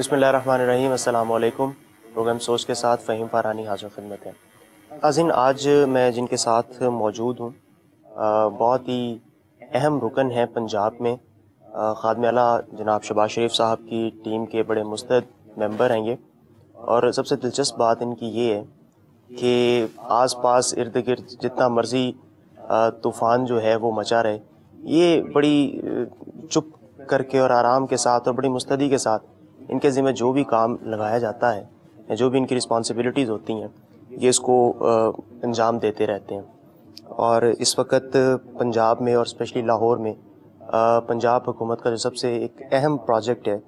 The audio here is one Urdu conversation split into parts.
بسم اللہ الرحمن الرحیم، السلام علیکم۔ پروگرام سوچ کے ساتھ فہیم پارانی حاضر خدمت ہے ناظرین آج میں جن کے ساتھ موجود ہوں بہت ہی اہم رکن ہیں پنجاب میں۔ خادم اعلیٰ جناب شباز شریف صاحب کی ٹیم کے بڑے مستد ممبر ہیں یہ۔ اور سب سے دلچسپ بات ان کی یہ ہے کہ آس پاس ارد گرد جتنا مرضی طوفان جو ہے وہ مچا رہے۔ یہ بڑی چپ کر کے اور آرام کے ساتھ اور بڑی مستدی کے ساتھ ان کے ذمہ جو بھی کام لگایا جاتا ہے یا جو بھی ان کی رسپانسبلٹیز ہوتی ہیں، یہ اس کو انجام دیتے رہتے ہیں۔ اور اس وقت پنجاب میں اور اسپیشلی لاہور میں پنجاب حکومت کا جو سب سے ایک اہم پروجیکٹ ہے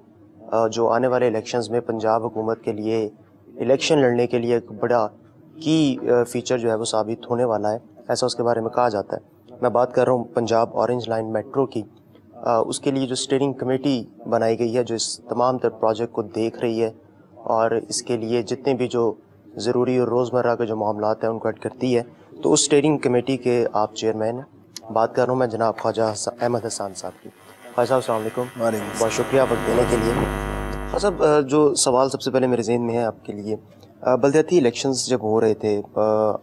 جو آنے والے الیکشنز میں پنجاب حکومت کے لیے الیکشن لڑنے کے لیے ایک بڑا کی فیچر جو ہے وہ ثابت ہونے والا ہے، ایسا اس کے بارے میں کہا جاتا ہے۔ میں بات کر رہا ہوں پنجاب اورنج لائن میٹرو کی۔ اس کے لیے جو اسٹیئرنگ کمیٹی بنائی گئی ہے جو اس تمام تر پروجیکٹ کو دیکھ رہی ہے اور اس کے لیے جتنے بھی جو ضروری اور روزمرہ کے جو معاملات ہیں ان کو ایڈ کرتی ہے۔ تو اس اسٹیئرنگ کمیٹی کے آپ چیئرمین ہیں۔ بات کر رہا ہوں میں جناب خواجہ احمد حسان صاحب کی۔ خواجہ صاحب السلام علیکم۔ بہت شکریہ وقت دینے کے لیے۔ خواجہ صاحب جو سوال سب سے پہلے میرے ذہن میں ہے آپ کے لیے۔ بلدیاتی الیکشنز جب ہو رہے تھے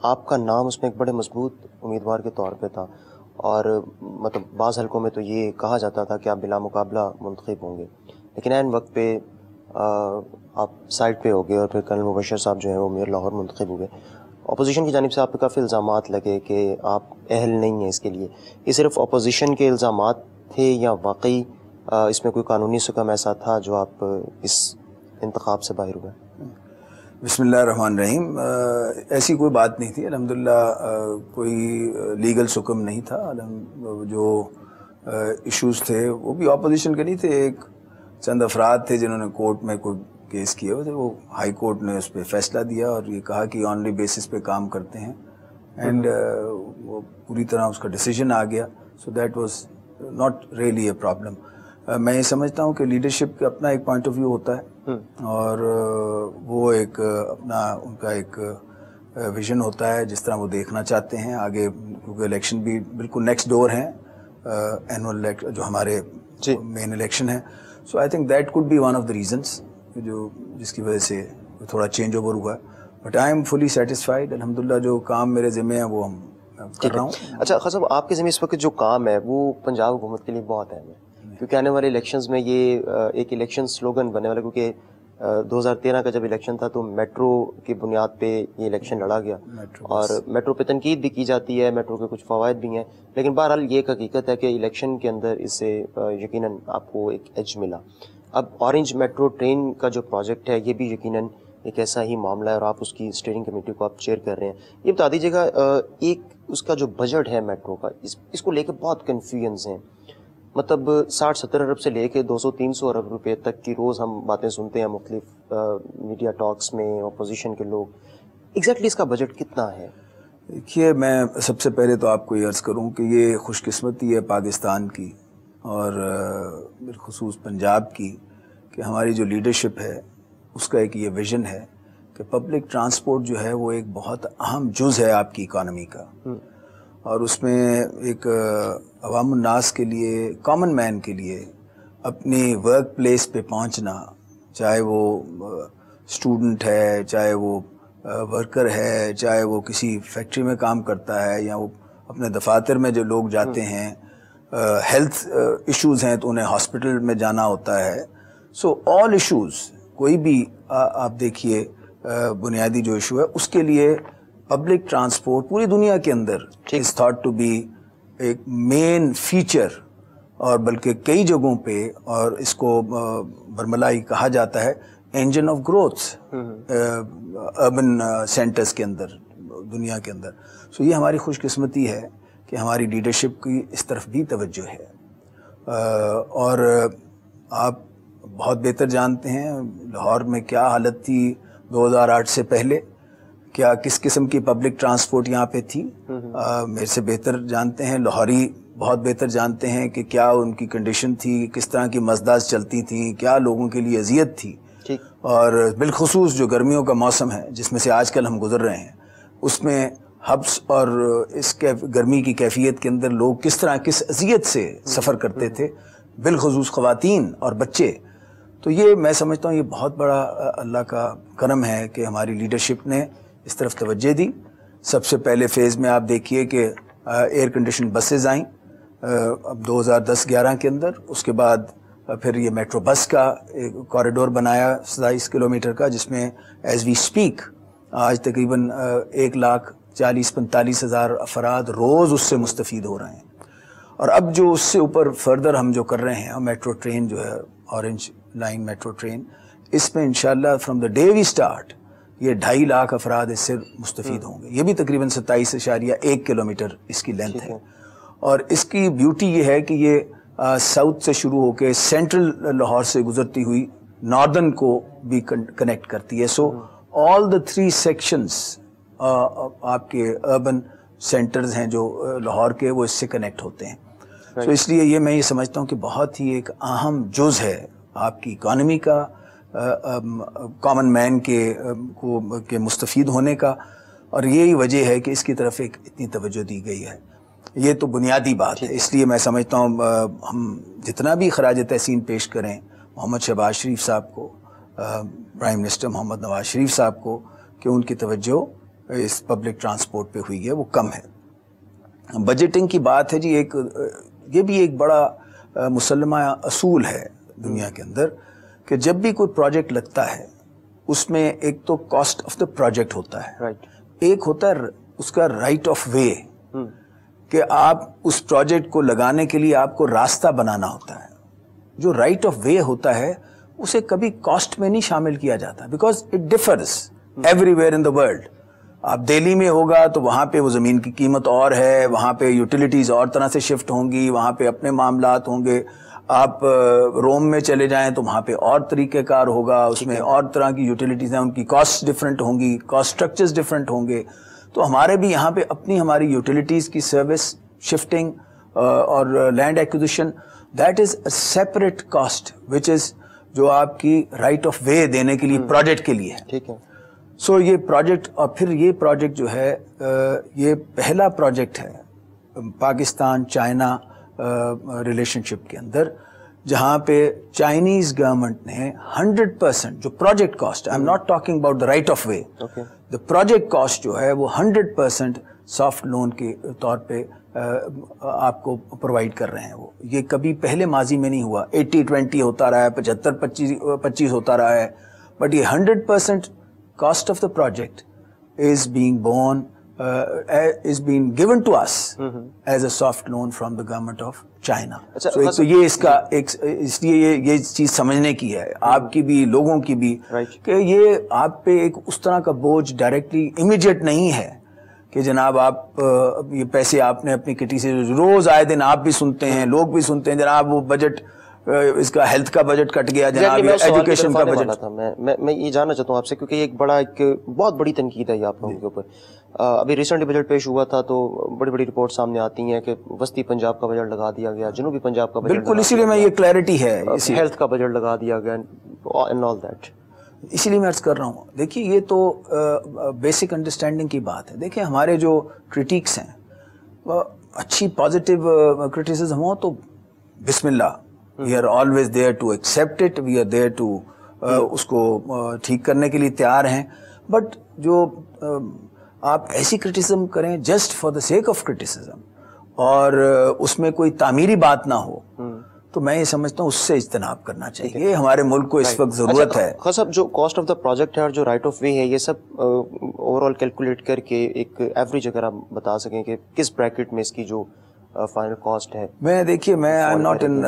آپ کا نام اس میں ایک بڑے مضبوط امیدوار کے طور پہ تھا۔ اور مطلب بعض حلقوں میں تو یہ کہا جاتا تھا کہ آپ بلا مقابلہ منتخب ہوں گے۔ لیکن عین وقت پہ آپ سائڈ پہ ہو گئے اور پھر کرنل مبشر صاحب جو ہیں وہ میر لاہور منتخب ہو گئے۔ اپوزیشن کی جانب سے آپ پہ کافی الزامات لگے کہ آپ اہل نہیں ہیں اس کے لیے۔ یہ صرف اپوزیشن کے الزامات تھے یا واقعی اس میں کوئی قانونی سکم ایسا تھا جو آپ اس انتخاب سے باہر ہوئے؟ بسم اللہ الرحمن الرحیم۔ ایسی کوئی بات نہیں تھی۔ الحمدللہ کوئی لیگل سکم نہیں تھا۔ جو ایشوز تھے، وہ بھی اپوزیشن کے نہیں تھے۔ ایک چند افراد تھے جنہوں نے کورٹ میں کوئی کیس کیا ہوئے تھے۔ وہ ہائی کورٹ نے اس پہ فیصلہ دیا اور یہ کہا کہ آنلی بیسس پہ کام کرتے ہیں۔ اینڈ وہ پوری طرح اس کا ڈیسیجن آ گیا۔ So that was not really a problem میں یہ سمجھتا ہوں کہ لیڈرشپ کا اپنا ایک پوائنٹ آف ویو ہوتا ہے اور وہ ایک اپنا ان کا ایک ویژن ہوتا ہے جس طرح وہ دیکھنا چاہتے ہیں۔ آگے کیونکہ الیکشن بھی بالکل نیکسٹ ڈور ہیں اینول جو ہمارے مین الیکشن ہیں۔ So I think that could be one of the reasons جو جس کی وجہ سے تھوڑا چینج اوور ہوا۔ ہے but I am fully satisfied الحمد للہ جو کام میرے ذمے ہیں وہ ہم کر رہا ہوں۔ اچھا خاصا آپ کے ذمہ اس وقت جو کام ہے وہ پنجاب حکومت کے لیے بہت اہم ہے۔ کیونکہ آنے والے الیکشنز میں یہ ایک الیکشن سلوگن بنے والا کیونکہ دو ہزار تیرہ کا جب الیکشن تھا تو میٹرو کی بنیاد پہ یہ الیکشن لڑا گیا۔ اور میٹرو پہ تنقید بھی کی جاتی ہے میٹرو کے کچھ فوائد بھی ہیں۔ لیکن بہرحال یہ ایک حقیقت ہے کہ الیکشن کے اندر اس سے یقیناً آپ کو ایک ایج ملا۔ اب اورنج میٹرو ٹرین کا جو پروجیکٹ ہے یہ بھی یقیناً ایک ایسا ہی معاملہ ہے اور آپ اس کی اسٹیئرنگ کمیٹی کو آپ چیئر کر رہے ہیں۔ یہ بتا دیجیے گا ایک اس کا جو بجٹ ہے میٹرو کا اس اس کو لے کے بہت کنفیوژنس ہیں۔ مطلب ساٹھ ستر ارب سے لے کے دو سو تین سو ارب روپے تک کی روز ہم باتیں سنتے ہیں مختلف میڈیا ٹاکس میں اپوزیشن کے لوگ۔ ایگزیکٹلی اس کا بجٹ کتنا ہے؟ دیکھیے میں سب سے پہلے تو آپ کو یہ عرض کروں کہ یہ خوش قسمتی ہے پاکستان کی اور بالخصوص پنجاب کی کہ ہماری جو لیڈرشپ ہے اس کا ایک یہ ویژن ہے کہ پبلک ٹرانسپورٹ جو ہے وہ ایک بہت اہم جز ہے آپ کی اکانومی کا۔ اور اس میں ایک عوام الناس کے لیے کامن مین کے لیے اپنی ورک پلیس پہ پہنچنا، چاہے وہ اسٹوڈنٹ ہے، چاہے وہ ورکر ہے، چاہے وہ کسی فیکٹری میں کام کرتا ہے یا وہ اپنے دفاتر میں جو لوگ جاتے ہیں ہیلتھ ایشوز ہیں تو انہیں ہاسپٹل میں جانا ہوتا ہے۔ سو آل ایشوز کوئی بھی آپ دیکھیے بنیادی جو ایشو ہے، اس کے لیے پبلک ٹرانسپورٹ پوری دنیا کے اندر از تھاٹ ٹو بی ایک مین فیچر اور بلکہ کئی جگہوں پہ اور اس کو برملائی کہا جاتا ہے engine of growth urban centres کے اندر دنیا کے اندر۔ سو یہ ہماری خوش قسمتی ہے کہ ہماری لیڈرشپ کی اس طرف بھی توجہ ہے۔ اور آپ بہت بہتر جانتے ہیں لاہور میں کیا حالت تھی دو ہزار آٹھ سے پہلے۔ کیا کس قسم کی پبلک ٹرانسپورٹ یہاں پہ تھی؟ میرے سے بہتر جانتے ہیں لاہوری بہت بہتر جانتے ہیں کہ کیا ان کی کنڈیشن تھی کس طرح کی مزداز چلتی تھیں کیا لوگوں کے لیے اذیت تھی۔ اور بالخصوص جو گرمیوں کا موسم ہے جس میں سے آج کل ہم گزر رہے ہیں اس میں ہبس اور اس گرمی کی کیفیت کے اندر لوگ کس طرح کس اذیت سے سفر کرتے تھے؟ بالخصوص خواتین اور بچے۔ تو یہ میں سمجھتا ہوں یہ بہت بڑا اللہ کا کرم ہے کہ ہماری لیڈرشپ نے اس طرف توجہ دی۔ سب سے پہلے فیز میں آپ دیکھیے کہ ایئر کنڈیشن بسز آئیں اب دو ہزار دس گیارہ کے اندر۔ اس کے بعد پھر یہ میٹرو بس کا ایک کوریڈور بنایا ستائیس کلومیٹر کا، جس میں ایز وی اسپیک آج تقریباً ایک لاکھ چالیس پینتالیس ہزار افراد روز اس سے مستفید ہو رہے ہیں۔ اور اب جو اس سے اوپر فردر ہم جو کر رہے ہیں میٹرو ٹرین جو ہے اورنج لائن میٹرو ٹرین اس میں انشاءاللہ from the day we start یہ ڈھائی لاکھ افراد اس سے مستفید ہوں۔ گے۔ یہ بھی تقریباً ستائیس اشاریہ ایک کلو میٹر اس کی لینتھ ہے۔ اور اس کی بیوٹی یہ ہے کہ یہ ساؤتھ سے شروع ہو کے سینٹرل لاہور سے گزرتی ہوئی ناردن کو بھی کنیکٹ کرتی ہے۔ سو آل دا تھری سیکشنز آپ کے اربن سینٹرز ہیں جو لاہور کے وہ اس سے کنیکٹ ہوتے ہیں۔ سو اس لیے یہ میں یہ سمجھتا ہوں کہ بہت ہی ایک اہم جز ہے آپ کی اکانومی کا کامن مین کے کو کے مستفید ہونے کا اور یہی وجہ ہے کہ اس کی طرف ایک اتنی توجہ دی گئی ہے۔ یہ تو بنیادی بات ہے اس لیے میں سمجھتا ہوں ہم جتنا بھی خراج تحسین پیش کریں محمد شہباز شریف صاحب کو پرائم منسٹر محمد نواز شریف صاحب کو کہ ان کی توجہ اس پبلک ٹرانسپورٹ پہ ہوئی ہے وہ کم ہے۔ بجٹنگ کی بات ہے جی ایک یہ بھی ایک بڑا مسلمہ اصول ہے دنیا کے اندر۔ کہ جب بھی کوئی پروجیکٹ لگتا ہے اس میں ایک تو کاسٹ آف دا پروجیکٹ ہوتا ہے۔ ایک ہوتا ہے اس کا رائٹ آف وے کہ آپ اس پروجیکٹ کو لگانے کے لیے آپ کو راستہ بنانا ہوتا ہے۔ جو رائٹ آف وے ہوتا ہے اسے کبھی کاسٹ میں نہیں شامل کیا جاتا۔ Because it differs every where in the آپ دہلی میں ہوگا تو وہاں پہ وہ زمین کی قیمت اور ہے۔ وہاں پہ یوٹیلیٹیز اور طرح سے شفٹ ہوں گی۔ وہاں پہ اپنے معاملات ہوں گے۔ آپ روم میں چلے جائیں تو وہاں پہ اور طریقہ کار ہوگا اس میں اور طرح کی یوٹیلیٹیز ہیں ان کی کاسٹ ڈفرینٹ ہوں گی کاسٹ اسٹرکچرز ڈفرینٹ ہوں گے۔ تو ہمارے بھی یہاں پہ اپنی ہماری یوٹیلیٹیز کی سروس شفٹنگ اور land acquisition that is a separate cost which is جو آپ کی رائٹ آف وے دینے کے لیے پروجیکٹ کے لیے ہے۔ ٹھیک ہے۔ سو یہ پروجیکٹ اور پھر یہ پروجیکٹ جو ہے یہ پہلا پروجیکٹ ہے۔ پاکستان چائنا ریلیشن شپ کے اندر جہاں پہ چائنیز گورنمنٹ نے ہنڈریڈ پرسینٹ جو project cost I am not talking about the right of way the project cost جو ہے وہ ہنڈریڈ پرسینٹ سافٹ لون کے طور پہ آپ کو پرووائڈ کر رہے ہیں وہ۔ یہ کبھی پہلے ماضی میں نہیں ہوا۔ ایٹی ٹوینٹی ہوتا رہا ہے پچہتر پچیس پچیس ہوتا رہا ہے۔ بٹ یہ hundred percent cost of the project is being borne is been given to us as a soft loan from the government of China تو یہ اس کا ایک اس لیے یہ چیز سمجھنے کی ہے آپ کی بھی لوگوں کی بھی کہ یہ آپ پہ ایک اس طرح کا بوجھ ڈائریکٹلی امیڈیٹ نہیں ہے کہ جناب آپ یہ پیسے آپ نے اپنی کٹی سے روز آئے دن آپ بھی سنتے ہیں لوگ بھی سنتے ہیں جناب وہ بجٹ اس کا ہیلتھ کا بجٹ کٹ گیا جناب ایجوکیشن کا بجٹ تھا میں یہ جاننا چاہتا ہوں آپ سے کیونکہ یہ ایک بڑا ایک بہت بڑی تنقید ہے یہ آپ لوگوں کے اوپر۔ ابھی ریسنٹلی بجٹ پیش ہوا تھا تو بڑی بڑی رپورٹ سامنے آتی ہیں کہ وسطی پنجاب کا بجٹ لگا دیا گیا جنوبی پنجاب کا بجٹ بالکل اسی لیے میں یہ کلیئرٹی ہے ہیلتھ کا بجٹ لگا دیا گیا اینڈ آل دیٹ اسی لیے میں عرض کر رہا ہوں دیکھیے یہ تو بیسک انڈرسٹینڈنگ کی بات ہے۔ دیکھیں ہمارے جو کرٹیکس ہیں اچھی پازیٹیو کرٹیسزم ہو تو بسم اللہ۔ We are always there to accept it we are there to اس کو ٹھیک کرنے کے لیے تیار ہیں. بٹ جو آپ ایسی کرٹیسم کریں just for the sake of criticism اور اس میں کوئی تعمیری بات نہ ہو تو میں یہ سمجھتا ہوں اس سے اجتناب کرنا چاہیے. ہمارے ملک کو اس وقت ضرورت اچھا، ہے صاحب جو کاسٹ آف دا پروجیکٹ ہے اور جو رائٹ آف وے ہے یہ سب اوور آل کیلکولیٹ کر کے ایک ایوریج اگر آپ بتا سکیں کہ کس بریکٹ میں اس کی جو فائنل کاسٹ ہے میں دیکھیے میں I am not an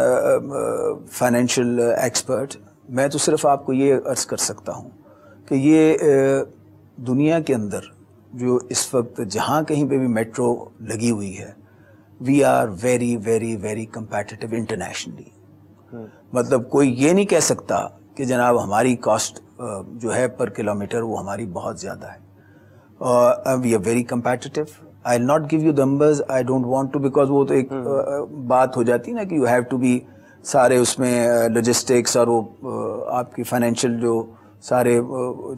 financial expert میں تو صرف آپ کو یہ عرض کر سکتا ہوں کہ یہ دنیا کے اندر جو اس وقت جہاں کہیں پہ بھی میٹرو لگی ہوئی ہے we are very very very competitive internationally مطلب کوئی یہ نہیں کہہ سکتا کہ جناب ہماری کاسٹ جو ہے پر کلو میٹر وہ ہماری بہت زیادہ ہے۔ We are very competitive I not give you numbers I don't want to because وہ تو ایک بات ہو جاتی نا کہ یو ہیو ٹو بی سارے اس میں لاجسٹکس اور وہ آپ کی فائنینشیل جو سارے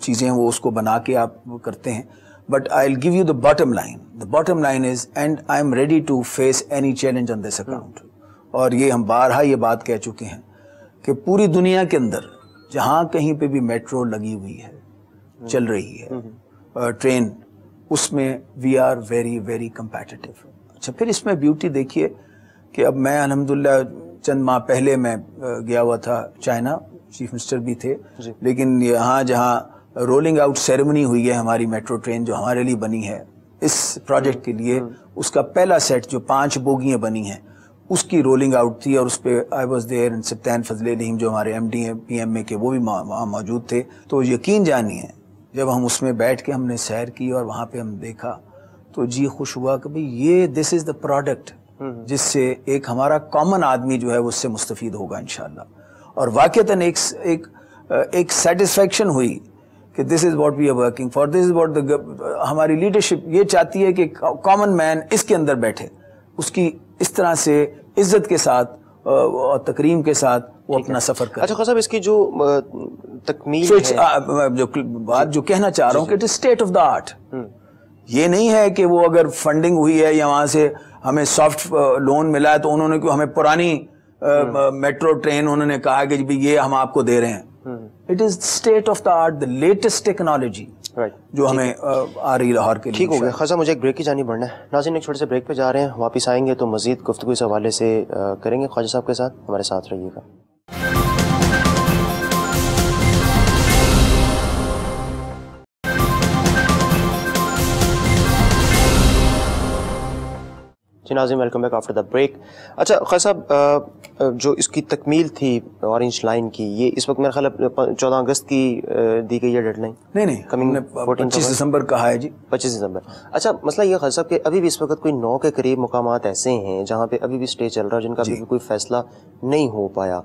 چیزیں ہیں وہ اس کو بنا کے آپ کرتے ہیں. But I will give you the bottom line the bottom line is and I am ready to face any challenge on this account اور یہ ہم بارہا یہ بات کہہ چکے ہیں کہ پوری دنیا کے اندر جہاں کہیں پہ بھی میٹرو لگی ہوئی ہے چل رہی ہے ٹرین اس میں we are very very competitive اچھا پھر اس میں بیوٹی دیکھیے کہ اب میں الحمدللہ چند ماہ پہلے میں گیا ہوا تھا چائنا چیف منسٹر بھی تھے۔ لیکن یہاں جہاں رولنگ آؤٹ سیریمنی ہوئی ہے ہماری میٹرو ٹرین جو ہمارے لیے بنی ہے اس پروجیکٹ کے لیے اس کا پہلا سیٹ جو پانچ بوگیاں بنی ہیں اس کی رولنگ آؤٹ تھی اور اس پہ آئی واز دیر سپتین فضل علیم جو ہمارے ایم ڈی ہیں پی ایم اے کے وہ بھی وہاں موجود تھے۔ تو یقین جانی ہے جب ہم اس میں بیٹھ کے ہم نے سیر کی اور وہاں پہ ہم دیکھا تو جی خوش ہوا کہ بھئی یہ دس از دا پروڈکٹ جس سے ایک ہمارا کامن آدمی جو ہے اس سے مستفید ہوگا انشاءاللہ۔ اور واقعتاً ایک ایک ایک سیٹسفیکشن ہوئی کہ this is what we are working for this is what ہماری لیڈرشپ یہ چاہتی ہے کہ کامن مین اس کے اندر بیٹھے اس کی اس طرح سے عزت کے ساتھ اور تکریم کے ساتھ وہ اپنا سفر کرے اچھا صاحب اس کی جو تکمیل جو بات جو کہنا چاہ رہا ہوں کہ اسٹیٹ آف دا آرٹ یہ نہیں ہے کہ وہ اگر فنڈنگ ہوئی ہے یا وہاں سے ہمیں سافٹ لون ملا ہے تو انہوں نے ہمیں پرانی میٹرو ٹرین انہوں نے کہا کہ یہ ہم آپ کو دے رہے ہیں۔ It is state of the art the latest technology جو ہمیں آ رہی لاہور کے ٹھیک ہو گیا۔ خزاں مجھے ایک بریک کی جانی بڑھنا ہے۔ ناظرین ایک چھوٹے سے بریک پہ جا رہے ہیں۔ واپس آئیں گے تو مزید گفتگو اس حوالے سے کریں گے خواجہ صاحب کے ساتھ۔ ہمارے ساتھ رہیے گا۔ جی ناظرین welcome back after the break اچھا خواہ صاحب جو اس کی تکمیل تھی اورنج لائن کی یہ اس وقت میرا خیال چودہ اگست کی دی گئی ہے ڈیڈ لائن نہیں نہیں پچیس دسمبر کہا ہے جی۔ پچیس دسمبر۔ اچھا مسئلہ یہ خواہ صاحب کہ ابھی بھی اس وقت کوئی نو کے قریب مقامات ایسے ہیں جہاں پہ ابھی بھی اسٹے چل رہا ہے جن کا ابھی بھی کوئی فیصلہ نہیں ہو پایا۔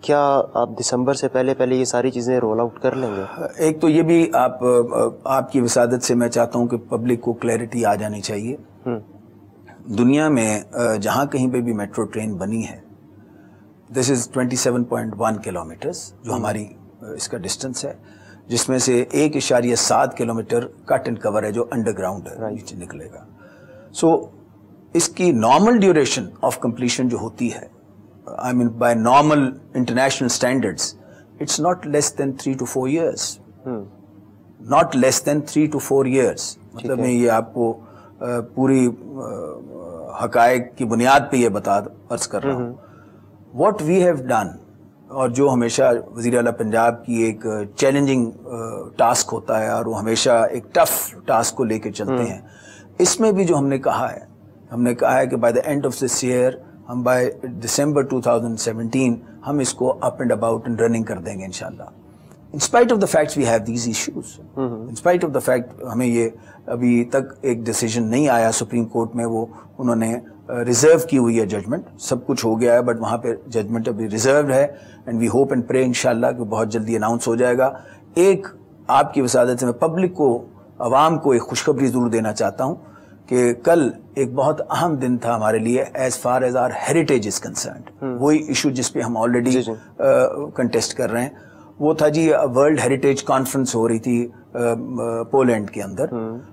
کیا آپ دسمبر سے پہلے پہلے یہ ساری چیزیں رول آؤٹ کر لیں گے؟ ایک تو یہ بھی آپ آپ کی وسادت سے میں چاہتا ہوں کہ پبلک کو کلیئرٹی آ جانی چاہیے۔ دنیا میں جہاں کہیں پہ بھی میٹرو ٹرین بنی ہے this is twenty seven point one kilometres جو ہماری اس کا ڈسٹنس ہے جس میں سے ایک اشاریہ سات کلو میٹر کٹ اینڈ کور ہے جو انڈر گراؤنڈ ہے نیچے نکلے گا۔ سو اس کی نارمل ڈیوریشن آف کمپلیشن جو ہوتی ہے I mean by normal international standards it's not less than three to four years not less than three to four years مطلب میں یہ آپ کو پوری حقائق کی بنیاد پہ یہ بتا عرض کر رہا ہوں۔ واٹ وی ہیو ڈن اور جو ہمیشہ وزیر اعلیٰ پنجاب کی ایک چیلنجنگ ٹاسک ہوتا ہے اور وہ ہمیشہ ایک ٹف ٹاسک کو لے کے چلتے ہیں اس میں بھی جو ہم نے کہا ہے ہم نے کہا ہے کہ by the end of this year ہم by December two thousand seventeen ہم اس کو up and about and running کر دیں گے انشاءاللہ۔ In spite of the facts we have these issues in spite of the fact ہمیں یہ ابھی تک ایک ڈیسیجن نہیں آیا سپریم کورٹ میں وہ انہوں نے ریزرو کی ہوئی ہے ججمنٹ سب کچھ ہو گیا ہے بٹ وہاں پہ ججمنٹ ابھی ریزروڈ ہے۔ اینڈ وی ہوپ اینڈ پرے ان شاء اللہ کہ بہت جلدی اناؤنس ہو جائے گا۔ ایک آپ کی وسادت سے میں پبلک کو عوام کو ایک خوشخبری ضرور دینا چاہتا ہوں۔ کہ کل ایک بہت اہم دن تھا ہمارے لیے as far as our heritage is concerned وہی ایشو جس پہ ہم آلریڈی کنٹیسٹ کر رہے ہیں۔ وہ تھا جی ورلڈ ہیریٹیج کانفرنس ہو رہی تھی پولینڈ کے اندر۔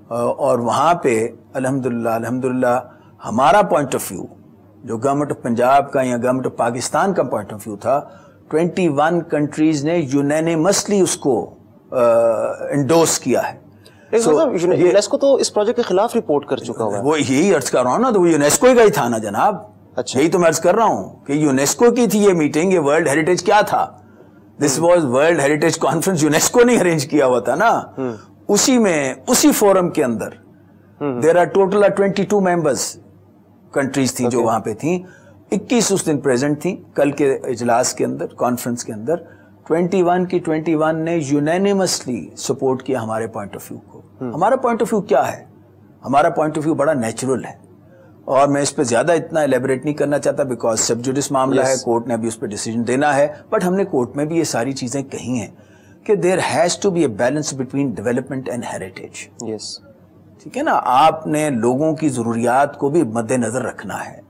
اور وہاں پہ الحمدللہ الحمدللہ ہمارا پوائنٹ آف ویو جو گورنمنٹ آف پنجاب کا یا گورنمنٹ آف پاکستان کا پوائنٹ آف ویو تھا ٹوینٹی ون کنٹریز نے یونینیمسلی اس کو انڈوس کیا ہے۔ یونیسکو تو اس پروجیکٹ کے خلاف رپورٹ کر چکا ہوا وہ یہی عرض کر رہا ہوں نا تو وہ یونیسکو کا ہی تھا نا جناب اچھا یہی تو میں عرض کر رہا ہوں کہ یونیسکو کی تھی یہ میٹنگ یہ ورلڈ ہیریٹیج کیا تھا this was world heritage conference UNESCO نے ارینج کیا ہوا تھا نا اسی میں اسی فورم کے اندر there are total twenty two members countries تھیں جو وہاں پہ تھیں اکیس اس دن پریزنٹ تھیں کل کے اجلاس کے اندر کانفرنس کے اندر ٹوینٹی ون کی ٹوینٹی ون نے یونینیمسلی سپورٹ کیا ہمارے پوائنٹ آف ویو ہمارا پوائنٹ آف ویو کیا ہے؟ ہمارا پوائنٹ آف ویو بڑا نیچرل ہے۔ اور میں اس پہ زیادہ اتنا ایلیبریٹ نہیں کرنا چاہتا بیکاز سب جوڈس معاملہ ہے کورٹ نے ابھی اس پہ ڈیسیجن دینا ہے۔ بٹ ہم نے کورٹ میں بھی یہ ساری چیزیں کہی ہیں کہ there has to be a balance between development and heritage yes ٹھیک ہے نا؟ آپ نے لوگوں کی ضروریات کو بھی مد نظر رکھنا ہے۔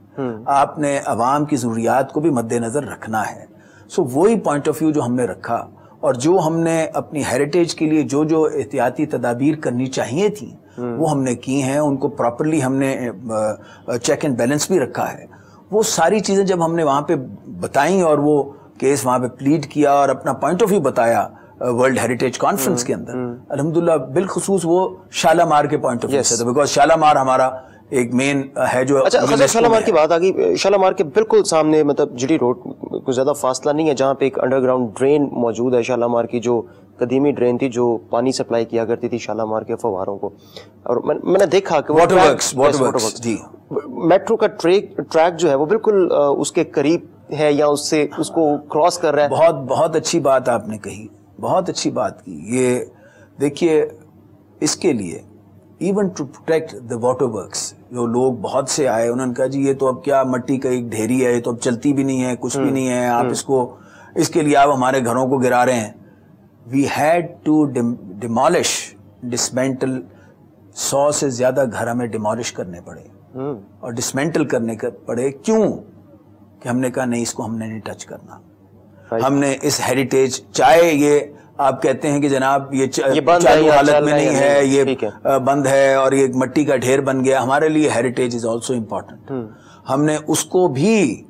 آپ نے عوام کی ضروریات کو بھی مد نظر رکھنا ہے۔ سو وہی پوائنٹ آف ویو جو ہم نے رکھا۔ اور جو ہم نے اپنی ہیریٹیج کے لیے جو جو احتیاطی تدابیر کرنی چاہیے تھیں وہ ہم نے کی ہیں ان کو پراپرلی ہم نے چیک اینڈ بیلنس بھی رکھا ہے۔ وہ ساری چیزیں جب ہم نے وہاں پہ بتائیں اور وہ کیس وہاں پہ پلیڈ کیا اور اپنا پوائنٹ آف ویو بتایا ورلڈ ہیریٹیج کانفرنس کے اندر الحمدللہ بالخصوص وہ شالامار کے پوائنٹ آف ویو سے تھا بیکاز شالامار ہمارا ایک مین ہے جو اچھا شالامار کی بات آگئی شالامار کے بالکل سامنے مطلب جڑی روڈ کوئی زیادہ فاصلہ نہیں ہے جہاں پہ ایک انڈر گراؤنڈ ڈرین موجود ہے شالامار کی جو قدیمی ڈرین تھی جو پانی سپلائی کیا کرتی تھی شالامار کے فواروں کو۔ اور میں نے دیکھا کہ واٹر ورکس واٹر ورکس جی۔ میٹرو کا ٹریک ٹریک جو ہے وہ بالکل اس کے قریب ہے یا اس سے اس کو کراس کر رہا ہے۔ بہت بہت اچھی بات آپ نے کہی بہت اچھی بات کی۔ یہ دیکھیے اس کے لیے even to protect the water works جو لوگ بہت سے آئے انہوں نے کہا جی یہ تو اب کیا مٹی کا ایک ڈھیری ہے یہ تو اب چلتی بھی نہیں ہے کچھ بھی نہیں ہے آپ اس کو اس کے لیے آپ ہمارے گھروں کو گرا رہے ہیں۔ We had to demolish dismantle سو سے زیادہ گھر ہمیں ڈیمالش کرنے پڑے۔ اور ڈسمینٹل کرنے پڑے کیوں؟ کہ ہم نے کہا نہیں اس کو ہم نے نہیں ٹچ کرنا۔ ہم نے اس ہیریٹیج چاہے یہ آپ کہتے ہیں کہ جناب یہ چالو حالت میں نہیں ہے یہ بند ہے اور یہ مٹی کا ڈھیر بن گیا۔ ہمارے لیے ہیریٹیج از آلسو امپورٹنٹ ہم نے اس کو بھی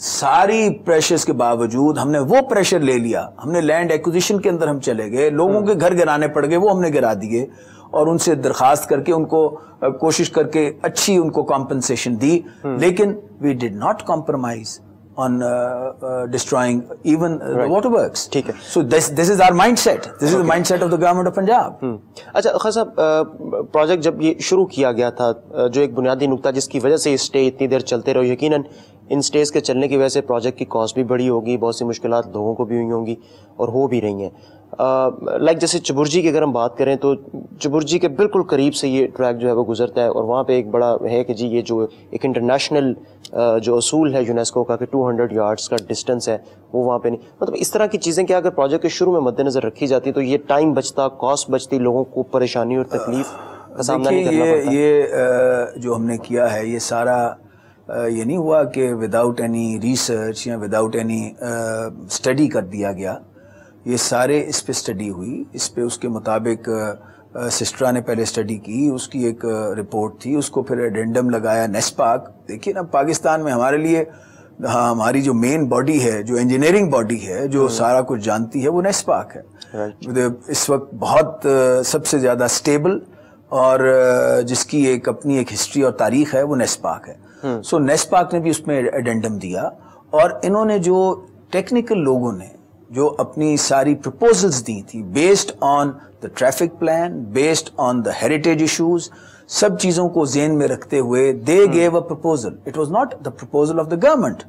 ساری پریشرز کے باوجود ہم نے وہ پریشر لے لیا۔ ہم نے لینڈ ایکوزیشن کے اندر ہم چلے گئے۔ لوگوں کے گھر گرانے پڑ گئے وہ ہم نے گرا دیے اور ان سے درخواست کر کے ان کو کوشش کر کے اچھی ان کو کمپنسیشن دی۔ لیکن we did not compromise on uh, uh, destroying even uh, right. the waterworks. ٹھیک ہے So this this is our mindset. This is the mindset of the government of Punjab. اچھا خان صاحب پروجیکٹ جب یہ شروع کیا گیا تھا جو ایک بنیادی نقطہ جس کی وجہ سے یہ اسٹے اتنی دیر چلتے رہو یقیناً ان اسٹیز کے چلنے کی وجہ سے پروجیکٹ کی کاسٹ بھی بڑی ہوگی بہت سی مشکلات لوگوں کو بھی ہوئی ہوں گی اور ہو بھی رہی ہیں لائک جیسے چبرجی کی اگر ہم بات کریں تو چبرجی کے بالکل قریب سے یہ ٹریک جو ہے وہ گزرتا ہے اور وہاں پہ ایک بڑا ہے کہ جی یہ جو ایک انٹرنیشنل جو اصول ہے یونیسکو کا کہ ٹو ہنڈریڈ یارڈس کا ڈسٹینس ہے وہ وہاں پہ نہیں۔ مطلب اس طرح کی چیزیں کیا اگر پروجیکٹ کے شروع میں مد نظر رکھی جاتی تو یہ ٹائم بچتا کاسٹ بچتی لوگوں کو پریشانی اور تکلیف کا سامنا نہیں کرنا پڑتا۔ یہ جو ہم نے کیا ہے یہ سارا یہ نہیں ہوا کہ وداؤٹ اینی ریسرچ یا وداؤٹ اینی اسٹڈی کر دیا گیا۔ یہ سارے اس پہ اسٹڈی ہوئی۔ اس پہ اس کے مطابق سسٹرا نے پہلے اسٹڈی کی اس کی ایک رپورٹ تھی۔ اس کو پھر ایڈنڈم لگایا نیسپاک دیکھیے نا پاکستان میں ہمارے لیے ہاں ہماری جو مین باڈی ہے جو انجینئرنگ باڈی ہے جو سارا کچھ جانتی ہے وہ نیسپاک ہے۔ اس وقت بہت سب سے زیادہ اسٹیبل اور جس کی ایک اپنی ایک ہسٹری اور تاریخ ہے وہ نیسپاک ہے۔ سو نیسپاک نے بھی اس میں ایڈنڈم دیا اور انہوں نے جو ٹیکنیکل لوگوں نے جو اپنی ساری پرپوزلز دی تھی based on the traffic plan based on the heritage issues سب چیزوں کو ذہن میں رکھتے ہوئے they gave a proposal it was not the proposal of the government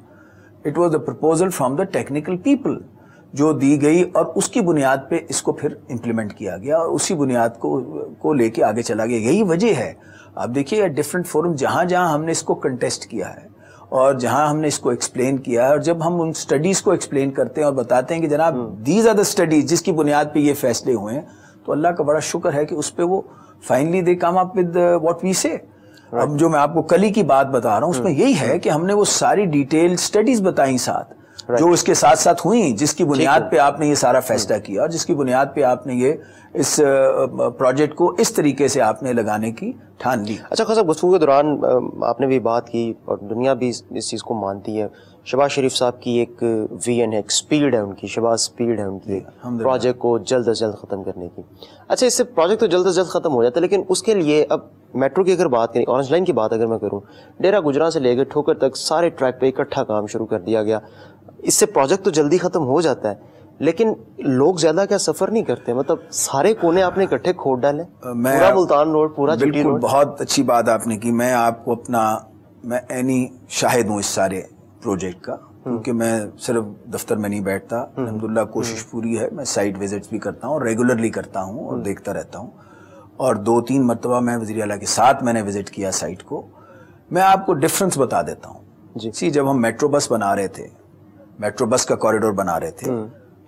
it was the proposal from the technical people جو دی گئی اور اس کی بنیاد پہ اس کو پھر امپلیمنٹ کیا گیا اور اسی بنیاد کو کو لے کے آگے چلا گیا. یہی وجہ ہے. آپ دیکھیے ڈفرینٹ فورم جہاں جہاں ہم نے اس کو کنٹیسٹ کیا ہے اور جہاں ہم نے اس کو ایکسپلین کیا اور جب ہم ان سٹڈیز کو ایکسپلین کرتے ہیں اور بتاتے ہیں کہ جناب دیز آر دا اسٹڈیز جس کی بنیاد پہ یہ فیصلے ہوئے ہیں تو اللہ کا بڑا شکر ہے کہ اس پہ وہ finally they came up with what we say اب جو میں آپ کو کلی کی بات بتا رہا ہوں اس میں یہی ہے کہ ہم نے وہ ساری ڈیٹیل سٹڈیز بتائیں ساتھ۔ جو اس کے ساتھ ساتھ ہوئی جس کی بنیاد پہ آپ نے یہ سارا فیصلہ کیا اور جس کی بنیاد پہ آپ نے یہ اس پروجیکٹ کو اس طریقے سے آپ نے لگانے کی ٹھان لی۔ اچھا خاصا گفتگو کے دوران آپ نے بھی بات کی اور دنیا بھی اس چیز کو مانتی ہے۔ شباز شریف صاحب کی ایک وی این ہے ایک سپیڈ ہے ان کی شباز سپیڈ ہے ان کی پروجیکٹ کو جلد از جلد ختم کرنے کی۔ اچھا اس سے پروجیکٹ تو جلد از جلد ختم ہو جاتا ہے لیکن اس کے لیے اب میٹرو کی اگر بات کریں اورنج لائن کی بات اگر میں کروں ڈیرا گجرا سے لے کے ٹھوکر تک سارے ٹریک پہ اکٹھا کام شروع کر دیا گیا۔ اس سے پروجیکٹ تو جلدی ختم ہو جاتا ہے لیکن لوگ زیادہ کیا سفر نہیں کرتے؟ مطلب سارے کونے آپ نے اکٹھے کھوٹ ڈالے؟ پورا ملتان روڈ پورا بالکل بہت اچھی بات آپ نے کی۔ میں آپ کو اپنا میں اینی شاہد ہوں اس سارے پروجیکٹ کا کیونکہ میں صرف دفتر میں نہیں بیٹھتا۔ الحمدللہ کوشش پوری ہے۔ میں سائٹ وزٹس بھی کرتا ہوں اور ریگولرلی کرتا ہوں اور دیکھتا رہتا ہوں۔ اور دو تین مرتبہ میں وزیر اعلیٰ کے ساتھ میں نے وزٹ کیا سائٹ کو۔ میں آپ کو ڈفرنس بتا دیتا ہوں۔ جی۔ جب ہم میٹرو بس بنا رہے تھے میٹرو بس کا کوریڈور بنا رہے تھے۔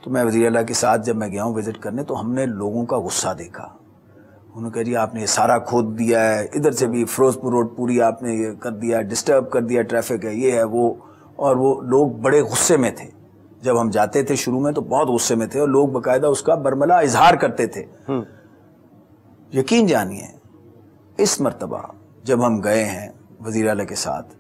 تو میں وزیر اللہ کے ساتھ جب میں گیا ہوں وزٹ کرنے تو ہم نے لوگوں کا غصہ دیکھا۔ انہوں نے کہا جی آپ نے یہ سارا کھود دیا ہے۔ ادھر سے بھی فروز پور روڈ پوری آپ نے یہ کر دیا ڈسٹرب کر دیا ٹریفک ہے یہ ہے وہ۔ اور وہ لوگ بڑے غصے میں تھے۔ جب ہم جاتے تھے شروع میں تو بہت غصے میں تھے۔ اور لوگ باقاعدہ اس کا برملا اظہار کرتے تھے۔ یقین جانیے اس مرتبہ جب ہم گئے ہیں وزیر اعلیٰ کے ساتھ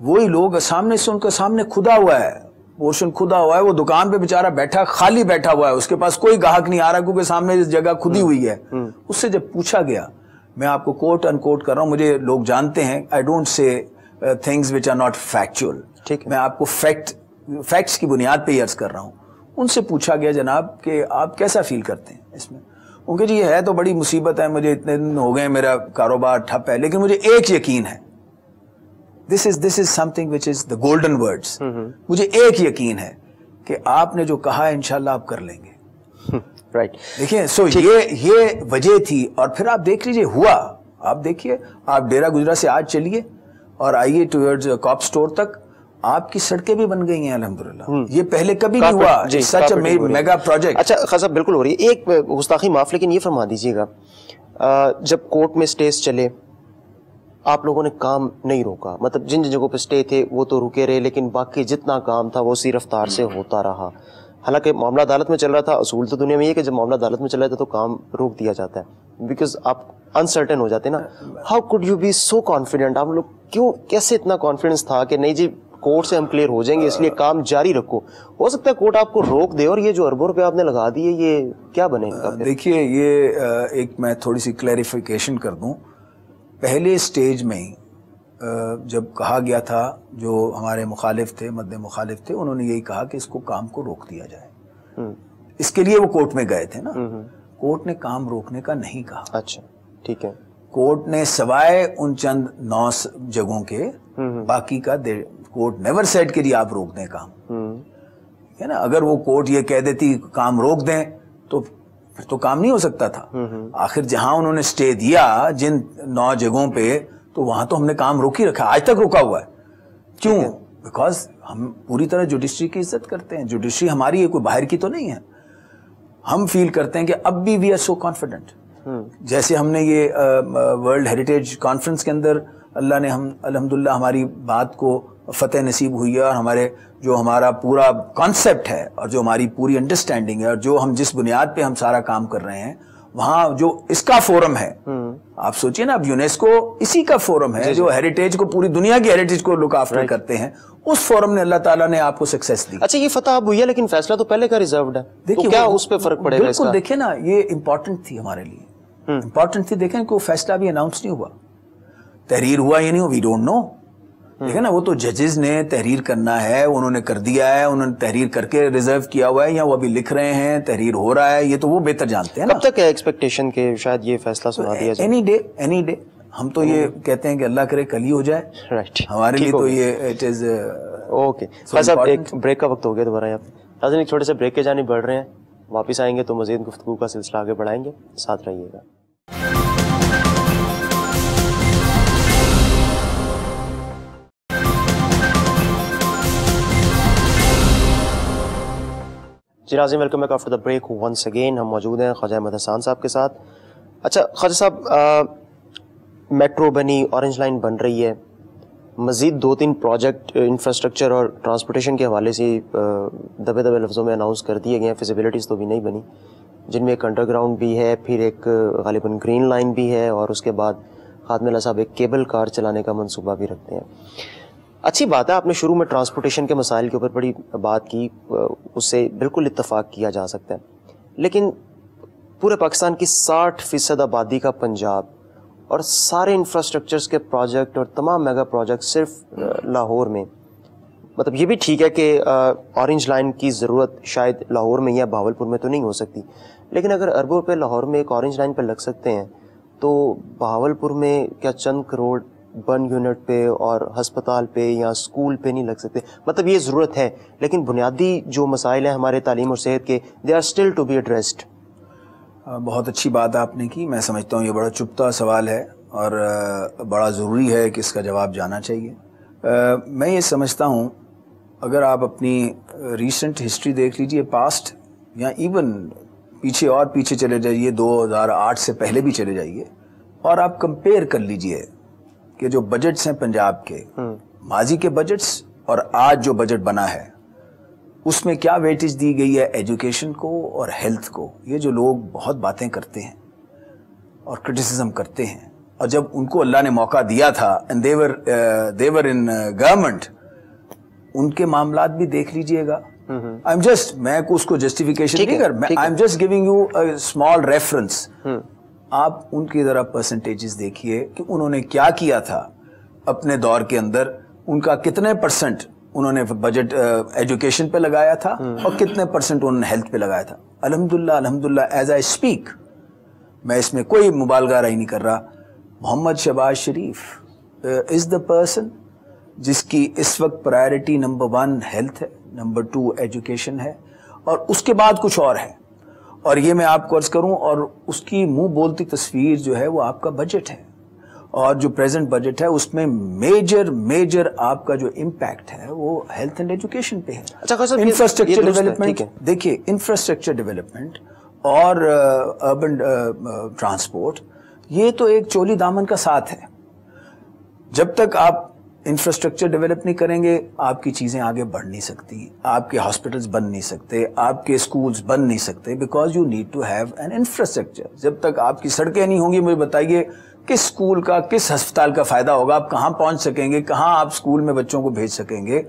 وہی لوگ سامنے سے ان کا سامنے کھدا ہوا ہے۔ پورشن کھدا ہوا ہے وہ دکان پہ بیچارہ بیٹھا خالی بیٹھا ہوا ہے اس کے پاس کوئی گاہک نہیں آ رہا کیونکہ سامنے اس جگہ کھدی ہوئی ہے۔ اس سے جب پوچھا گیا میں آپ کو کوٹ ان کوٹ کر رہا ہوں مجھے لوگ جانتے ہیں I don't say things which are not factual میں آپ کو فیکٹ فیکٹس کی بنیاد پہ یہ عرض کر رہا ہوں۔ ان سے پوچھا گیا جناب کہ آپ کیسا فیل کرتے ہیں اس میں؟ ان کے جی یہ ہے تو بڑی مصیبت ہے مجھے اتنے دن ہو گئے میرا کاروبار ٹھپ ہے لیکن مجھے ایک یقین ہے۔ This is this is something which is the golden words مجھے ایک یقین ہے کہ آپ نے جو کہا ہے انشاءاللہ آپ کر لیں گے۔ رائٹ دیکھیں سو یہ یہ وجہ تھی اور پھر آپ دیکھ لیجیے ہوا۔ آپ دیکھیے آپ ڈیرا گجرا سے آج چلیے اور آئیے ٹوورڈز کاپ سٹور تک۔ آپ کی سڑکیں بھی بن گئی ہیں الحمدللہ۔ یہ پہلے کبھی نہیں ہوا۔ سچ۔ میگا پروجیکٹ اچھا خاصا بالکل ہو رہی ہے۔ ایک گستاخی معاف لیکن یہ فرما دیجیے گا۔ جب کورٹ میں سٹیز چلے آپ لوگوں نے کام نہیں روکا۔ مطلب جن جن جگہوں پہ سٹے تھے وہ تو رکے رہے لیکن باقی جتنا کام تھا وہ اسی رفتار سے ہوتا رہا۔ حالانکہ معاملہ عدالت میں چل رہا تھا اصول تو دنیا میں یہ کہ جب معاملہ عدالت میں چل رہا تھا تو کام روک دیا جاتا ہے۔ بیکاز آپ انسرٹن ہو جاتے ہیں نا۔ How could you be so confident آپ لوگ کیوں کیسے اتنا کانفیڈنس تھا کہ نہیں جی کورٹ سے ہم کلیئر ہو جائیں گے اس لیے کام جاری رکھو۔ ہو سکتا ہے کورٹ آپ کو روک دے اور یہ جو اربوں روپے آپ نے لگا دیے یہ کیا بنے؟ دیکھیے یہ ایک میں تھوڑی سی کلیریفیکیشن کر دوں۔ پہلے سٹیج میں ہی جب کہا گیا تھا جو ہمارے مخالف تھے مد مخالف تھے انہوں نے یہی کہا کہ اس کو کام کو روک دیا جائے۔ اس کے لیے وہ کورٹ میں گئے تھے نا۔ کورٹ نے کام روکنے کا نہیں کہا۔ اچھا ٹھیک ہے۔ کورٹ نے سوائے ان چند نو جگہوں کے باقی کا کورٹ نیور سیٹ کے لیے آپ روک دیں کام۔ ہوں۔ ہے نا اگر وہ کورٹ یہ کہہ دیتی کام روک دیں تو پھر تو کام نہیں ہو سکتا تھا۔ آخر جہاں انہوں نے سٹے دیا جن نو جگہوں پہ تو وہاں تو ہم نے کام روک ہی رکھا۔ آج تک روکا ہوا ہے۔ کیوں؟ بیکاز ہم پوری طرح جوڈیشری کی عزت کرتے ہیں۔ جوڈیشری ہماری ہے کوئی باہر کی تو نہیں ہے۔ ہم فیل کرتے ہیں کہ اب بھی وی آر سو کانفیڈنٹ جیسے ہم نے یہ ورلڈ ہیریٹیج کانفرنس کے اندر اللہ نے ہم الحمدللہ ہماری بات کو فتح نصیب ہوئی ہے اور ہمارے جو ہمارا پورا کانسیپٹ ہے اور جو ہماری پوری انڈرسٹینڈنگ ہے اور جو ہم جس بنیاد پہ ہم سارا کام کر رہے ہیں وہاں جو اس کا فورم ہے۔ آپ سوچئے نا اب یونیسکو اسی کا فورم ہے جو ہیریٹیج کو پوری دنیا کی ہیریٹیج کو لک آفٹر کرتے ہیں۔ اس فورم نے اللہ تعالیٰ نے آپ کو سکسیس دی۔ اچھا یہ فتح اب ہوئی ہے لیکن فیصلہ تو پہلے کا ریزروڈ ہے۔ تو کیا اس پہ فرق پڑے گا بالکل دیکھیں نا یہ امپورٹنٹ تھی ہمارے لیے۔ امپورٹنٹ تھی دیکھیں کہ وہ فیصلہ بھی اناؤنس نہیں ہوا۔ تحریر ہوا یا نہیں وی ڈونٹ نو دیکھیں نا وہ تو ججز نے تحریر کرنا ہے انہوں نے کر دیا ہے انہوں نے تحریر کر کے ریزرو کیا ہوا ہے یا وہ ابھی لکھ رہے ہیں تحریر ہو رہا ہے یہ تو وہ بہتر جانتے ہیں کب تک ہے ایکسپیکٹیشن کہ شاید یہ فیصلہ سنا دیا جائے؟ اینی ڈے اینی ڈے ہم تو یہ کہتے ہیں کہ اللہ کرے کل ہی ہو جائے۔ رائٹ ہمارے لیے تو یہ اٹ از اوکے صاحب ایک بریک کا وقت ہو گیا دوبارہ یہاں پہ ناظرین ایک چھوٹے سے بریک کے جانب بڑھ رہے ہیں۔ واپس آئیں گے تو مزید گفتگو کا سلسلہ آگے بڑھائیں گے۔ ساتھ رہیے گا۔ جی ناظرین welcome back after the break once again ہم موجود ہیں خواجہ احمد حسان صاحب کے ساتھ۔ اچھا خواجہ صاحب میٹرو بنی اورنج لائن بن رہی ہے۔ مزید دو تین پروجیکٹ انفراسٹرکچر اور ٹرانسپورٹیشن کے حوالے سے دبے دبے لفظوں میں اناؤنس کر دیے گئے ہیں۔ فیزیبلٹیز تو بھی نہیں بنی۔ جن میں ایک انڈر گراؤنڈ بھی ہے، پھر ایک غالباً گرین لائن بھی ہے اور اس کے بعد خادم اللہ صاحب ایک کیبل کار چلانے کا منصوبہ بھی رکھتے ہیں۔ اچھی بات ہے، آپ نے شروع میں ٹرانسپورٹیشن کے مسائل کے اوپر بڑی بات کی اس سے بالکل اتفاق کیا جا سکتا ہے۔ لیکن پورے پاکستان کی ساٹھ فیصد آبادی کا پنجاب اور سارے انفراسٹرکچرز کے پروجیکٹ اور تمام میگا پروجیکٹ صرف لاہور میں۔ مطلب یہ بھی ٹھیک ہے کہ اورنج لائن کی ضرورت شاید لاہور میں یا بھاولپور میں تو نہیں ہو سکتی۔ لیکن اگر اربوں روپے لاہور میں ایک اورنج لائن پہ لگ سکتے ہیں، تو بہاولپور میں کیا چند کروڑ بن یونٹ پہ اور ہسپتال پہ یا اسکول پہ نہیں لگ سکتے۔ مطلب یہ ضرورت ہے، لیکن بنیادی جو مسائل ہیں ہمارے تعلیم اور صحت کے they are still to be addressed بہت اچھی بات آپ نے کی، میں سمجھتا ہوں یہ بڑا چپتا سوال ہے اور بڑا ضروری ہے کہ اس کا جواب جانا چاہیے۔ میں یہ سمجھتا ہوں، اگر آپ اپنی ریسنٹ ہسٹری دیکھ لیجیے پاسٹ یا ایون پیچھے اور پیچھے چلے جائیے، دو ہزار آٹھ سے پہلے بھی چلے جائیے اور آپ کمپیئر کر لیجیے۔ کہ جو بجٹس ہیں پنجاب کے ماضی کے بجٹس اور آج جو بجٹ بنا ہے اس میں کیا ویٹیج دی گئی ہے ایجوکیشن کو اور ہیلتھ کو؟ یہ جو لوگ بہت باتیں کرتے ہیں اور کرٹیسزم کرتے ہیں۔ اور جب ان کو اللہ نے موقع دیا تھا دیور دیور ان گورنمنٹ ان کے معاملات بھی دیکھ لیجیے گا۔ آئی ایم جسٹ میں اس کو جسٹیفیکیشن نہیں کر۔ I am just giving you small reference آپ ان کی ذرا پرسنٹیجز دیکھیے کہ انہوں نے کیا کیا تھا اپنے دور کے اندر ان کا کتنے پرسنٹ انہوں نے بجٹ ایجوکیشن پہ لگایا تھا اور کتنے پرسنٹ انہوں نے ہیلتھ پہ لگایا تھا۔ الحمدللہ الحمدللہ ایز آئی اسپیک میں اس میں کوئی مبالغہ رائی نہیں کر رہا۔ محمد شباز شریف از دا پرسن جس کی اس وقت پرائرٹی نمبر ون ہیلتھ ہے نمبر ٹو ایجوکیشن ہے اور اس کے بعد کچھ اور ہے۔ اور یہ میں آپ کو عرض کروں اور اس کی منہ بولتی تصویر جو ہے وہ آپ کا بجٹ ہے۔ اور جو پریزنٹ بجٹ ہے اس میں میجر میجر آپ کا جو امپیکٹ ہے وہ ہیلتھ اینڈ ایجوکیشن پہ ہے۔ اچھا انفراسٹرکچر ہے، ڈیولپمنٹ۔ دیکھیے انفراسٹرکچر ڈیولپمنٹ اور اربن ٹرانسپورٹ یہ تو ایک چولی دامن کا ساتھ ہے۔ جب تک آپ انفراسٹرکچر ڈیولپ نہیں کریں گے، آپ کی چیزیں آگے بڑھ نہیں سکتی، آپ کے ہاسپٹلس بن نہیں سکتے، آپ کے اسکولس بن نہیں سکتے because you need to have an infrastructure جب تک آپ کی سڑکیں نہیں ہوں گی، مجھے بتائیے کس اسکول کا، کس ہسپتال کا فائدہ ہوگا؟ آپ کہاں پہنچ سکیں گے؟ کہاں آپ اسکول میں بچوں کو بھیج سکیں گے؟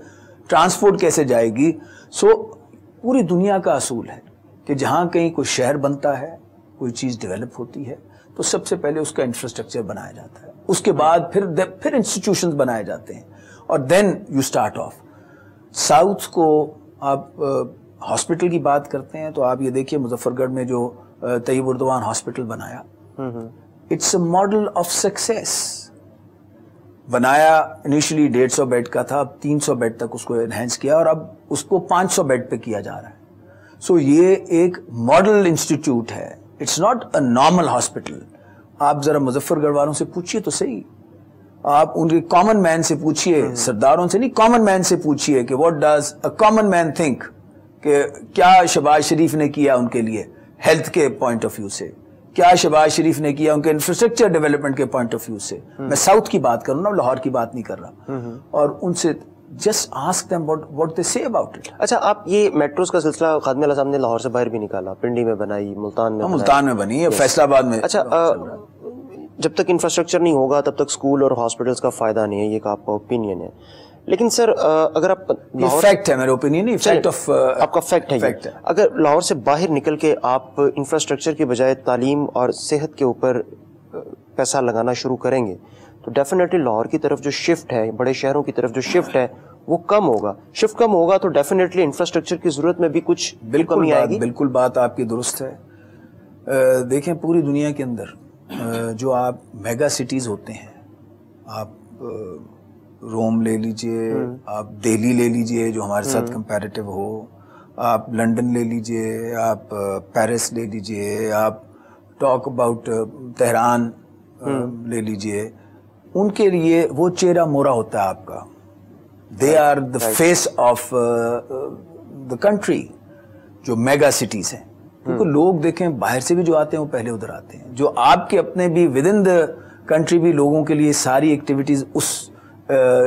ٹرانسپورٹ کیسے جائے گی؟ سو پوری دنیا کا اصول ہے کہ جہاں کہیں کوئی شہر بنتا ہے، کوئی چیز ڈیولپ ہوتی ہے، تو سب سے پہلے اس کا انفراسٹرکچر بنایا جاتا ہے۔ اس کے بعد پھر پھر انسٹیٹیوشنز بنائے جاتے ہیں. اور then you start of south کو آپ ہاسپٹل کی بات کرتے ہیں تو آپ یہ دیکھیے مظفر گڑھ میں جو طیب اردوان ہاسپٹل بنایا. It's a model of success بنایا انیشلی ڈیڑھ سو بیڈ کا تھا اب تین سو بیڈ تک اس کو انہینس کیا اور اب اس کو پانچ سو بیڈ پہ کیا جا رہا ہے. سو یہ ایک ماڈل انسٹیٹیوٹ ہے. It's not a normal hospital آپ ذرا مظفر گڑھ والوں سے پوچھیے تو صحیح۔ آپ ان کے کامن مین سے پوچھیے سرداروں سے نہیں کامن مین سے پوچھیے کہ what does a common man think کہ کیا شباز شریف نے کیا ان کے لیے ہیلتھ کے پوائنٹ آف ویو سے؟ کیا شباز شریف نے کیا ان کے انفراسٹرکچر ڈیولپمنٹ کے پوائنٹ آف ویو سے؟ میں ساؤتھ کی بات کروں نا لاہور کی بات نہیں کر رہا۔ اور ان سے just ask them what they say about it اچھا آپ یہ میٹروز کا سلسلہ خادم اللہ صاحب نے لاہور سے باہر بھی نکالا پنڈی میں بنائی ملتان میں بنائی۔ ملتان میں بنی ہے فیصلہ آباد میں۔ اچھا جب تک انفراسٹرکچر نہیں ہوگا تب تک اسکول اور ہاسپٹلس کا فائدہ نہیں ہے یہ آپ کا اوپینین ہے۔ لیکن سر اگر آپ فیکٹ ہے میرے اوپینین فیکٹ آف آپ کا فیکٹ ہے اگر لاہور سے باہر نکل کے آپ انفراسٹرکچر کے بجائے تعلیم اور صحت کے اوپر پیسہ لگانا شروع کریں گے تو ڈیفینیٹلی لاہور کی طرف جو شفٹ ہے بڑے شہروں کی طرف جو شفٹ ہے وہ کم ہوگا۔ شفٹ کم ہوگا تو ڈیفینیٹلی انفراسٹرکچر کی ضرورت میں بھی کچھ بالکل کمی آئے گی۔ بالکل بات آپ کی درست ہے۔ دیکھیں پوری دنیا کے اندر جو آپ میگا سٹیز ہوتے ہیں آپ روم لے لیجیے آپ دہلی لے لیجیے جو ہمارے ساتھ کمپیریٹیو ہو آپ لنڈن لے لیجیے آپ پیرس لے لیجیے آپ ٹاک اباؤٹ تہران لے لیجیے۔ ان کے لیے وہ چہرہ مورا ہوتا ہے آپ کا. They are the face of the country جو میگا سٹیز ہیں. کیونکہ لوگ دیکھیں باہر سے بھی جو آتے ہیں وہ پہلے ادھر آتے ہیں. جو آپ کے اپنے بھی ود ان دا کنٹری بھی لوگوں کے لیے ساری ایکٹیویٹیز اس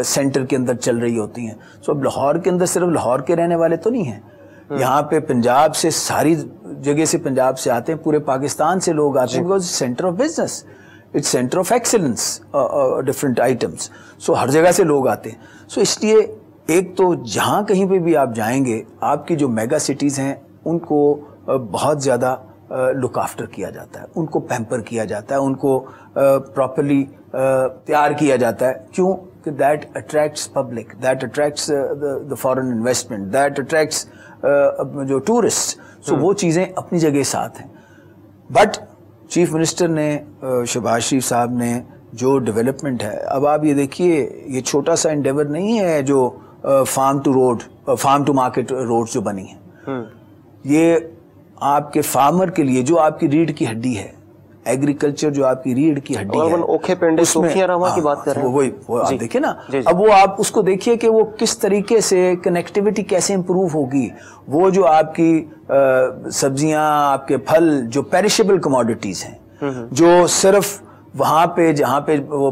سینٹر کے اندر چل رہی ہوتی ہیں. سو اب لاہور کے اندر صرف لاہور کے رہنے والے تو نہیں ہیں. یہاں پہ پنجاب سے ساری جگہ سے پنجاب سے آتے ہیں. پورے پاکستان سے لوگ آتے ہیں because centre of business it's centre of excellence different items so ہر جگہ سے لوگ آتے ہیں. سو اس لیے ایک تو جہاں کہیں پہ بھی آپ جائیں گے آپ کی جو میگا سٹیز ہیں ان کو uh, بہت زیادہ لک آفٹر کیا جاتا ہے. ان کو پیمپر کیا جاتا ہے ان کو پراپرلی تیار کیا جاتا ہے. کیوں؟ کہ that attracts public that attracts the foreign investment that attracts جو ٹورسٹ سو وہ چیزیں اپنی جگہ ساتھ ہیں. بٹ چیف منسٹر نے شہباز شریف صاحب نے جو ڈیولپمنٹ ہے اب آپ یہ دیکھیے یہ چھوٹا سا انڈیور نہیں ہے جو farm to road farm to market road جو بنی ہیں۔ یہ آپ کے فارمر کے لیے جو آپ کی ریڑھ کی ہڈی ہے ایگریکلچر جو آپ کی ریڑھ کی ہڈی ہے اوکھے پینڈے سوکھیاں رواں کی ہاں، بات کر رہے ہیں وہ وہی وہ آپ جی۔ دیکھیں نا جی، جی۔ اب وہ آپ اس کو دیکھیے کہ وہ کس طریقے سے کنیکٹیوٹی کیسے امپروو ہوگی وہ جو آپ کی سبزیاں آپ کے پھل جو پیرشیبل کموڈیٹیز ہیں جو صرف وہاں پہ جہاں پہ وہ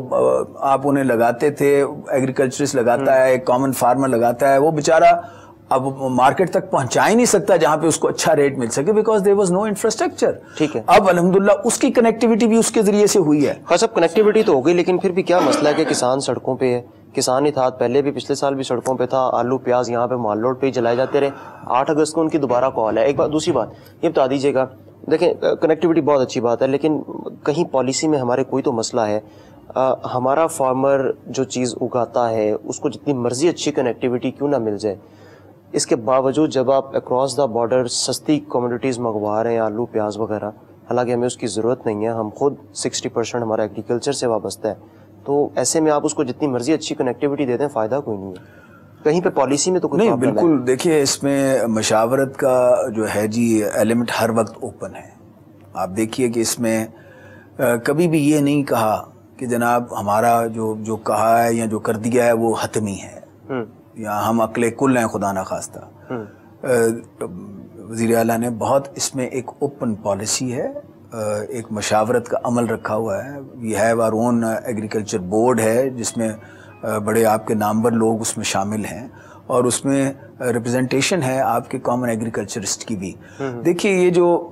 آپ انہیں لگاتے تھے ایگریکلچرسٹ لگاتا ہے ایک کامن فارمر لگاتا ہے وہ بیچارہ اب مارکیٹ تک پہنچا ہی نہیں سکتا جہاں پہ اس کو اچھا ریٹ مل سکے because there was no infrastructure ٹھیک ہے۔ اب الحمدللہ اس کی کنیکٹیوٹی بھی اس کے ذریعے سے ہوئی ہے۔ خاص اب کنیکٹیوٹی تو ہو گئی لیکن پھر بھی کیا مسئلہ ہے کہ کسان سڑکوں پہ ہے۔ کسان اتحاد پہلے بھی پچھلے سال بھی سڑکوں پہ تھا۔ آلو پیاز یہاں پہ مال روڈ پہ ہی جلائے جاتے رہے۔ آٹھ اگست کو ان کی دوبارہ کال ہے۔ ایک بات دوسری بات یہ بتا دیجیے گا۔ دیکھیں کنیکٹیوٹی بہت اچھی بات ہے لیکن کہیں پالیسی میں ہمارے کوئی تو مسئلہ ہے۔ ہمارا فارمر جو چیز اگاتا ہے اس کو جتنی مرضی اچھی کنیکٹیوٹی کیوں نہ مل جائے۔ اس کے باوجود جب آپ اکراس دا بارڈر سستی کمیونٹیز منگوا رہے ہیں آلو پیاز وغیرہ حالانکہ ہمیں اس کی ضرورت نہیں ہے ہم خود سکسٹی پرسینٹ ہمارا ایگریکلچر سے وابستہ ہے تو ایسے میں آپ اس کو جتنی مرضی اچھی کنیکٹیوٹی دے دیں فائدہ کوئی نہیں ہے۔ کہیں پہ پالیسی میں تو کوئی نہیں بالکل۔ دیکھیے اس میں مشاورت کا جو ہے جی ایلیمنٹ ہر وقت اوپن ہے۔ آپ دیکھیے کہ اس میں کبھی بھی یہ نہیں کہا کہ جناب ہمارا جو جو کہا ہے یا جو کر دیا ہے وہ حتمی ہے۔ یا ہم عقل کل ہیں خدا نخواستہ۔ وزیر اعلیٰ نے بہت اس میں ایک اوپن پالیسی ہے۔ ایک مشاورت کا عمل رکھا ہوا ہے۔ We have our own agriculture board ہے جس میں بڑے آپ کے نامور لوگ اس میں شامل ہیں۔ اور اس میں ریپرزنٹیشن ہے آپ کے کامن ایگریکلچرسٹ کی بھی۔ دیکھیے یہ جو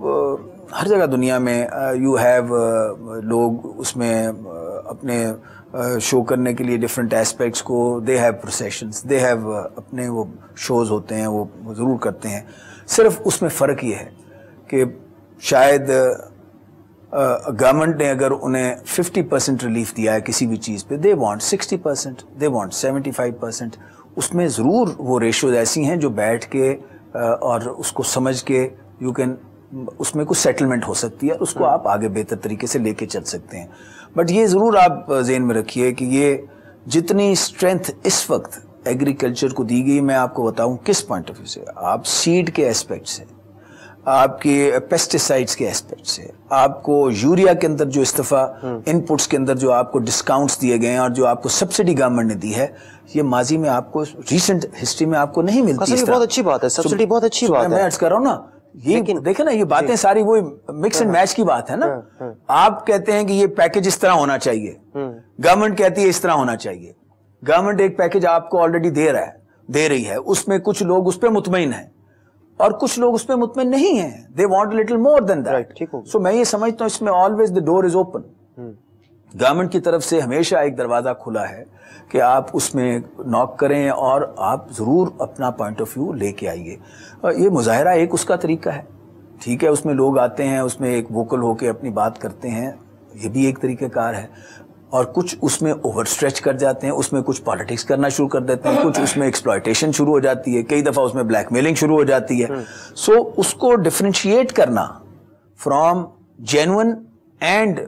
ہر جگہ دنیا میں یو ہیو لوگ اس میں اپنے شو کرنے کے لیے ڈفرینٹ ایسپیکٹس کو دے ہیو پروسیشنس دے ہیو اپنے وہ شوز ہوتے ہیں، وہ ضرور کرتے ہیں۔ صرف اس میں فرق یہ ہے کہ شاید uh, uh, گورنمنٹ نے اگر انہیں ففٹی پرسینٹ ریلیف دیا ہے کسی بھی چیز پہ they want sixty percent they want seventy five percent اس میں ضرور وہ ریشوز ایسی ہیں جو بیٹھ کے uh, اور اس کو سمجھ کے یو کین اس میں کچھ سیٹلمنٹ ہو سکتی ہے اس کو آپ آگے بہتر طریقے سے لے کے چل سکتے ہیں۔ بٹ یہ ضرور آپ ذہن میں رکھیے کہ یہ جتنی اسٹرینتھ اس وقت ایگریکلچر کو دی گئی میں آپ کو بتاؤں کس پوائنٹ آف ویو سے۔ آپ سیڈ کے اسپیکٹ سے آپ کے پیسٹیسائڈس کے اسپیکٹ سے آپ کو یوریا کے اندر جو استفا ان پٹس کے اندر جو آپ کو ڈسکاؤنٹس دیے گئے ہیں اور جو آپ کو سبسڈی گورنمنٹ نے دی ہے یہ ماضی میں آپ کو ریسنٹ ہسٹری میں آپ کو نہیں ملتی بہت اچھی بات ہے سبسڈی بہت اچھی بات ہے۔ میں کر رہا ہوں نا یہ دیکھیں نا یہ باتیں جی۔ ساری وہ مکس اینڈ میچ کی بات ہے نا۔ ہاں، ہاں۔ آپ کہتے ہیں کہ یہ پیکج اس طرح ہونا چاہیے۔ گورنمنٹ کہتی ہے اس طرح ہونا چاہیے۔ گورنمنٹ ایک پیکج آپ کو آلریڈی دے رہا ہے دے رہی ہے۔ اس میں کچھ لوگ اس پہ مطمئن ہیں۔ اور کچھ لوگ اس پہ مطمئن نہیں ہیں۔ They want little more than that so میں یہ سمجھتا ہوں اس میں always the door is open government کی طرف سے ہمیشہ ایک دروازہ کھلا ہے۔ کہ آپ اس میں نوک کریں اور آپ ضرور اپنا پوائنٹ آف ویو لے کے آئیے۔ یہ مظاہرہ ایک اس کا طریقہ ہے۔ ٹھیک ہے اس میں لوگ آتے ہیں اس میں ایک ووکل ہو کے اپنی بات کرتے ہیں یہ بھی ایک طریقہ کار ہے۔ اور کچھ اس میں اوور اسٹریچ کر جاتے ہیں اس میں کچھ پالیٹکس کرنا شروع کر دیتے ہیں کچھ اس میں ایکسپلائٹیشن شروع ہو جاتی ہے۔ کئی دفعہ اس میں بلیک میلنگ شروع ہو جاتی ہے۔ سو اس کو ڈفرینشیٹ کرنا فرام جینون اینڈ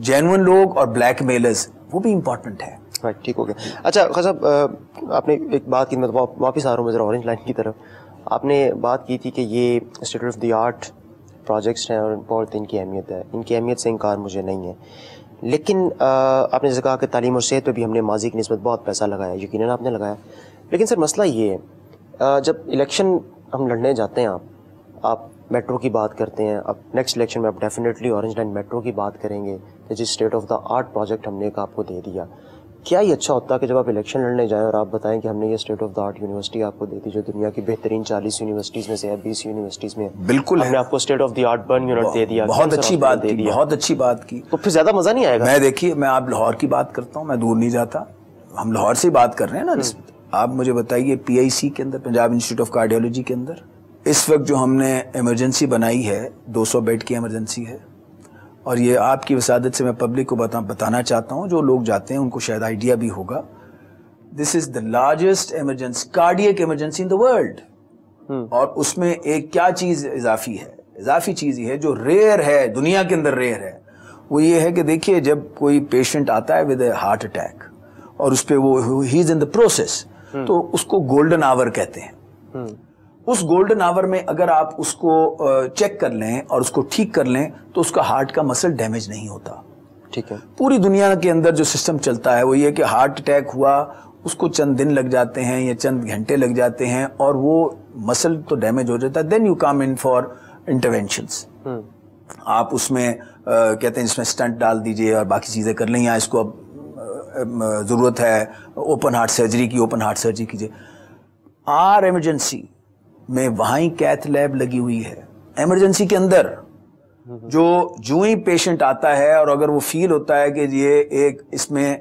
جینون لوگ اور بلیک میلرز وہ بھی امپورٹنٹ ہے۔ ٹھیک ہو گیا۔ اچھا صاحب آپ نے ایک بات کی، میں واپس آ رہا ہوں، میں ذرا اورنج لائن کی طرف۔ آپ نے بات کی تھی کہ یہ state of the art projects ہیں اور بہت ان کی اہمیت ہے۔ ان کی اہمیت سے انکار مجھے نہیں ہے۔ لیکن آپ نے جیسے کہا کہ تعلیم اور صحت پہ بھی ہم نے ماضی کی نسبت بہت پیسہ لگایا، یقیناً آپ نے لگایا۔ لیکن سر، مسئلہ یہ ہے جب الیکشن ہم لڑنے جاتے ہیں، آپ آپ میٹرو کی بات کرتے ہیں، اب نیکسٹ الیکشن میں آپ ڈیفینیٹلی اورنج لائن میٹرو کی بات کریں گے کہ جس state of the art project ہم نے ایک آپ کو دے دیا۔ کیا یہ اچھا ہوتا کہ جب آپ الیکشن لڑنے جائیں اور آپ بتائیں کہ ہم نے یہ state of the art university آپ کو دے دی جو دنیا کی بہترین چالیس یونیورسٹیز میں سے ہے بیس یونیورسٹیز میں بالکل ہم نے آپ کو state of the art burn unit دے دیا بہت اچھی بات کی بہت اچھی بات کی۔ تو پھر زیادہ مزہ نہیں آئے گا؟ میں دیکھیے میں آپ لاہور کی بات کرتا ہوں میں دور نہیں جاتا۔ ہم لاہور سے بات کر رہے ہیں نا آپ مجھے بتائیے پی آئی سی کے اندر پنجاب انسٹیٹیوٹ آف کارڈیولوجی کے اندر اس وقت جو ہم نے ایمرجنسی بنائی ہے دو سو بیڈ کی ایمرجنسی ہے اور یہ آپ کی وسادت سے میں پبلک کو بتانا چاہتا ہوں جو لوگ جاتے ہیں ان کو شاید آئیڈیا بھی ہوگا۔ This is the largest emergency cardiac emergency in the world اور اس میں ایک کیا چیز اضافی ہے؟ اضافی چیز یہ ہے جو ریئر ہے دنیا کے اندر ریئر ہے وہ یہ ہے کہ دیکھیے جب کوئی پیشنٹ آتا ہے ود اے ہارٹ اٹیک اور اس پہ وہ ہی از ان دا پروسیس تو اس کو گولڈن آور کہتے ہیں۔ اس گولڈن آور میں اگر آپ اس کو چیک کر لیں اور اس کو ٹھیک کر لیں تو اس کا ہارٹ کا مسل ڈیمیج نہیں ہوتا۔ ٹھیک ہے۔ پوری دنیا کے اندر جو سسٹم چلتا ہے وہ یہ کہ ہارٹ اٹیک ہوا اس کو چند دن لگ جاتے ہیں یا چند گھنٹے لگ جاتے ہیں اور وہ مسل تو ڈیمیج ہو جاتا ہے۔ Then you come in for interventions آپ اس میں کہتے ہیں اس میں اسٹنٹ ڈال دیجیے اور باقی چیزیں کر لیں یا اس کو اب ضرورت ہے اوپن ہارٹ سرجری کی اوپن ہارٹ سرجری کیجیے آر ایمرجنسی میں وہاں ہی کیتھ لیب لگی ہوئی ہے۔ ایمرجنسی کے اندر جو جو ہی پیشنٹ آتا ہے اور اگر وہ فیل ہوتا ہے کہ یہ ایک اس میں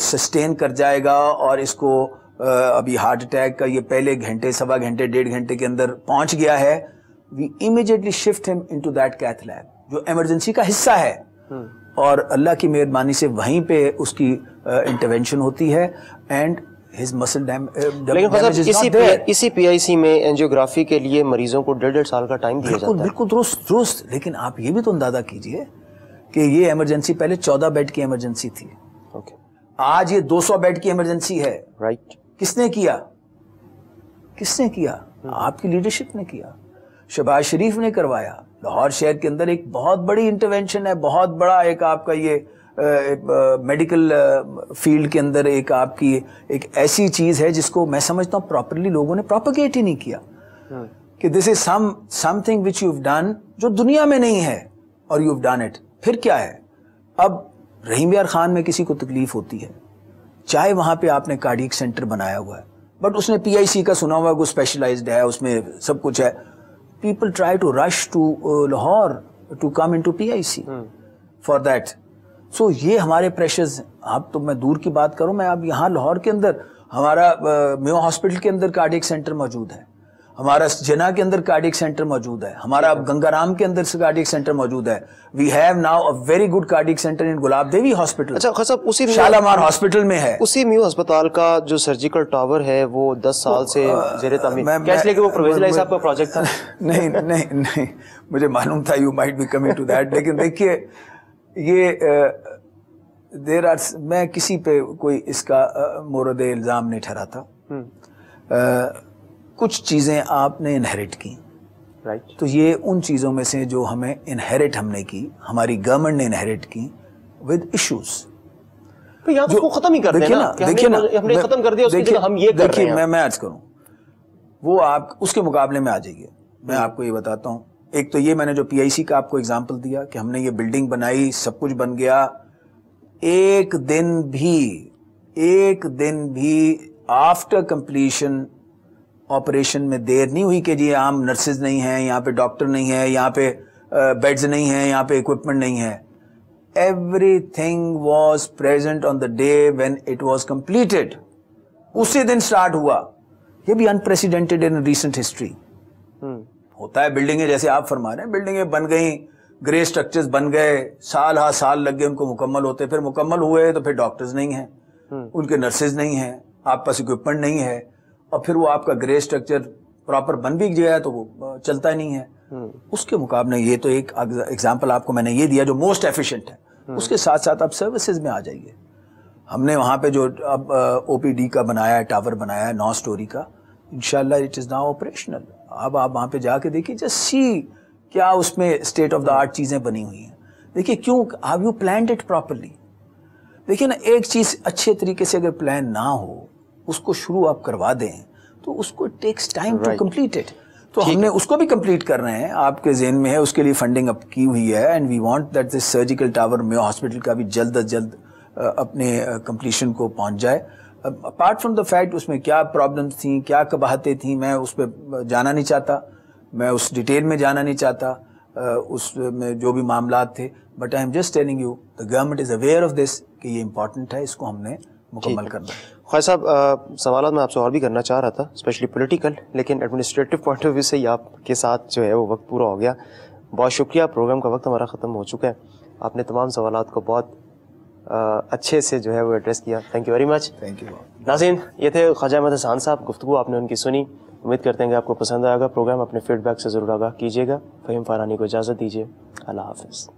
سسٹین کر جائے گا اور اس کو ابھی ہارٹ اٹیک کا یہ پہلے گھنٹے سوا گھنٹے ڈیڑھ گھنٹے کے اندر پہنچ گیا ہے we immediately shift him into that cath lab جو ایمرجنسی کا حصہ ہے۔ اور اللہ کی مہربانی سے وہیں پہ اس کی انٹروینشن ہوتی ہے۔ اینڈ ہز مسل اسی پی آئی سی میں انجیوگرافی کے لیے مریضوں کو ڈیڑھ ڈیڑھ سال کا ٹائم دیا جاتا ہے۔ بالکل درست درست۔ لیکن آپ یہ بھی تو اندازہ کیجیے کہ یہ ایمرجنسی پہلے چودہ بیڈ کی ایمرجنسی تھی۔ آج یہ دو سو بیڈ کی ایمرجنسی ہے۔ رائٹ کس نے کیا؟ کس نے کیا؟ آپ کی لیڈرشپ نے کیا۔ شباز شریف نے کروایا۔ لاہور شہر کے اندر ایک بہت بڑی انٹروینشن ہے بہت بڑا ایک آپ کا یہ میڈیکل فیلڈ کے اندر ایک آپ کی ایک ایسی چیز ہے جس کو میں سمجھتا ہوں پراپرلی لوگوں نے پروپگیٹ ہی نہیں کیا۔ کہ this is some something which you done جو دنیا میں نہیں ہے اور یو ڈن اٹ پھر کیا ہے؟ اب رحیم یار خان میں کسی کو تکلیف ہوتی ہے۔ چاہے وہاں پہ آپ نے کارڈیک سینٹر بنایا ہوا ہے بٹ اس نے پی آئی سی کا سنا ہوا ہے اسپیشلائزڈ ہے اس میں سب کچھ ہے۔ People try to rush to Lahore to come in to P I C for that so یہ ہمارے پریشرز آپ تو میں دور کی بات کروں میں اب یہاں لاہور کے اندر ہمارا میو ہاسپٹل کے اندر کارڈیک سینٹر موجود ہے۔ ہمارا جنا کے اندر کارڈیک سینٹر موجود ہے۔ ہمارا گنگا رام کے اندر کارڈیک سینٹر موجود ہے۔ We have now a very good cardiac centre in Gulab Devi hospital اچھا صاحب اسی شالامار ہاسپٹل میں ہے۔ اسی میو ہسپتال کا جو سرجیکل ٹاور ہے وہ دس سال سے زیر تعمیر۔ کیا اس لیے کہ وہ پرویز علیہ صاحب کا پروجیکٹ تھا؟ نہیں نہیں نہیں مجھے معلوم تھا you might be coming to that لیکن دیکھیے یہ دیر آر میں کسی پہ کوئی اس کا مورد الزام نہیں ٹھہراتا۔ کچھ چیزیں آپ نے انہیریٹ کی۔ تو یہ ان چیزوں میں سے جو ہمیں انہیریٹ ہم نے کی ہماری گورنمنٹ نے انہیریٹ کی ود ایشوز ختم ہی کر دیکھیے میں میں آج کروں۔ وہ آپ اس کے مقابلے میں آ جائیے۔ میں آپ کو یہ بتاتا ہوں۔ ایک تو یہ میں نے جو پی آئی سی کا آپ کو اگزامپل دیا کہ ہم نے یہ بلڈنگ بنائی، سب کچھ بن گیا۔ ایک دن بھی، ایک دن بھی آفٹر کمپلیشن آپریشن میں دیر نہیں ہوئی کہ جی عام نرسز نہیں ہیں، یہاں پہ ڈاکٹر نہیں ہے یہاں پہ بیڈز نہیں ہیں، یہاں پہ اکوپمنٹ نہیں ہے۔ Everything was present on the day when it was completed اسی دن اسٹارٹ ہوا۔ یہ بھی انپریسیڈینٹڈ ان ریسنٹ ہسٹری ہوتا ہے بلڈنگیں جیسے آپ فرما رہے ہیں بلڈنگیں بن گئیں گرے اسٹرکچرز بن گئے سال ہا سال لگ گئے ان کو مکمل ہوتے پھر مکمل ہوئے تو پھر ڈاکٹرز نہیں ہیں ان کے نرسز نہیں ہیں آپ پاس اکوپمنٹ نہیں ہے اور پھر وہ آپ کا گرے اسٹرکچر پراپر بن بھی گیا تو وہ چلتا ہی نہیں ہے۔ اس کے مقابلے یہ تو ایک ایگزامپل آپ کو میں نے یہ دیا جو موسٹ ایفیشینٹ ہے۔ اس کے ساتھ ساتھ آپ سروسز میں آ جائیے۔ ہم نے وہاں پہ جو اب او پی ڈی کا بنایا ہے ٹاور بنایا ہے نو اسٹوری کا ان شاء اللہ اٹ از ناؤ آپریشنل اب آپ وہاں پہ جا کے دیکھیے جسٹ سی کیا اس میں اسٹیٹ آف دا آرٹ چیزیں بنی ہوئی ہیں۔ دیکھیے کیوں have you planned it properly دیکھیے نا ایک چیز اچھے طریقے سے اگر پلان نہ ہو اس کو شروع آپ کروا دیں تو اس کو takes time to complete it تو ہم نے اس کو بھی کمپلیٹ کر رہے ہیں۔ آپ کے ذہن میں ہے اس کے لیے فنڈنگ اپ کی ہوئی ہے۔ And we want that this surgical tower Mayo hospital کا بھی جلد از جلد اپنے کمپلیشن کو پہنچ جائے۔ اپارٹ فرام دا فیکٹ اس میں کیا پرابلمس تھیں کیا کباہتیں تھیں میں اس پہ جانا نہیں چاہتا میں اس ڈیٹیل میں جانا نہیں چاہتا اس میں جو بھی معاملات تھے۔ But I am just telling you the government is aware of this کہ یہ امپورٹنٹ ہے اس کو ہم نے مکمل کرنا خواہ صاحب سوالات میں آپ سے اور بھی کرنا چاہ رہا تھا اسپیشلی پولیٹیکل لیکن ایڈمنسٹریٹو پوائنٹ آف ویو سے ہی آپ کے ساتھ جو ہے وہ وقت پورا ہو گیا۔ بہت شکریہ پروگرام کا وقت ہمارا ختم ہو چکا ہے۔ آپ نے تمام سوالات کو بہت اچھے سے جو ہے وہ ایڈریس کیا. Thank you very much thank you ناظرین یہ تھے خواجہ احمد حسان صاحب گفتگو آپ نے ان کی سنی. امید کرتے ہیں کہ آپ کو پسند آئے گا. پروگرام اپنے فیڈ بیک سے ضرور آگاہ کیجیے گا. فہیم فارانی کو اجازت دیجیے. اللہ حافظ.